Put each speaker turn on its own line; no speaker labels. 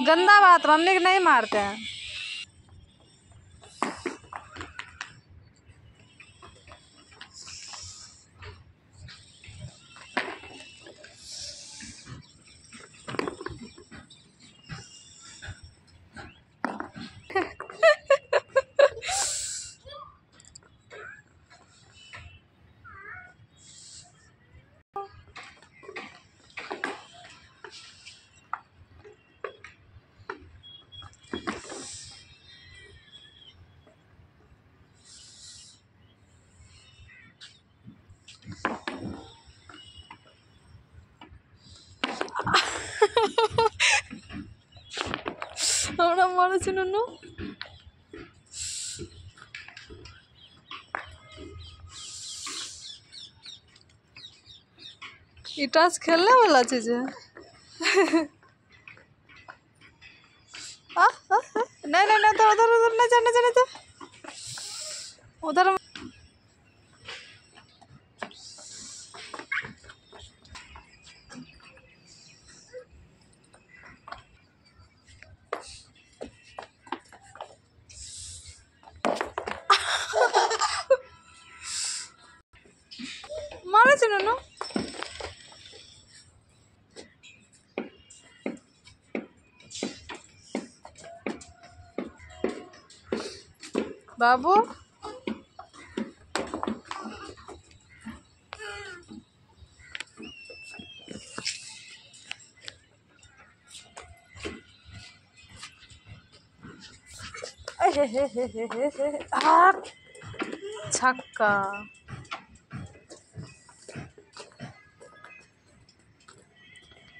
गंदा बात मम्मी नहीं मारते हैं। আমরা মরা ছিল না? এটা আজ খেললে ভালো আছে যে। না না না, ধরো ধরো ধরো, না, জানা জানা তো। ওদের মারেছে নুনু বাবু? ছক্কা।